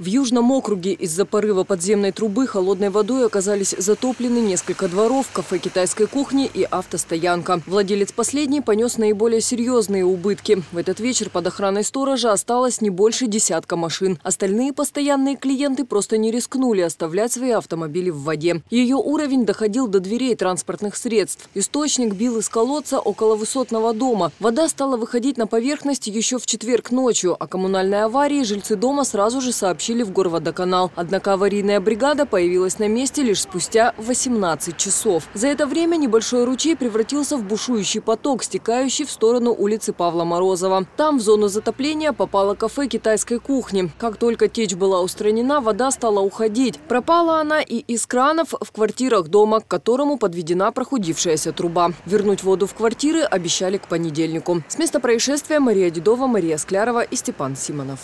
В Южном округе из-за порыва подземной трубы холодной водой оказались затоплены несколько дворов, кафе китайской кухни и автостоянка. Владелец последней понес наиболее серьезные убытки. В этот вечер под охраной сторожа осталось не больше десятка машин. Остальные постоянные клиенты просто не рискнули оставлять свои автомобили в воде. Ее уровень доходил до дверей транспортных средств. Источник бил из колодца около высотного дома. Вода стала выходить на поверхность еще в четверг ночью. О коммунальной аварии жильцы дома сразу же сообщили сообщили в Горводоканал. Однако аварийная бригада появилась на месте лишь спустя 18 часов. За это время небольшой ручей превратился в бушующий поток, стекающий в сторону улицы Павла Морозова. Там в зону затопления попало кафе китайской кухни. Как только течь была устранена, вода стала уходить. Пропала она и из кранов в квартирах дома, к которому подведена прохудившаяся труба. Вернуть воду в квартиры обещали к понедельнику. С места происшествия Мария Дедова, Мария Склярова и Степан Симонов.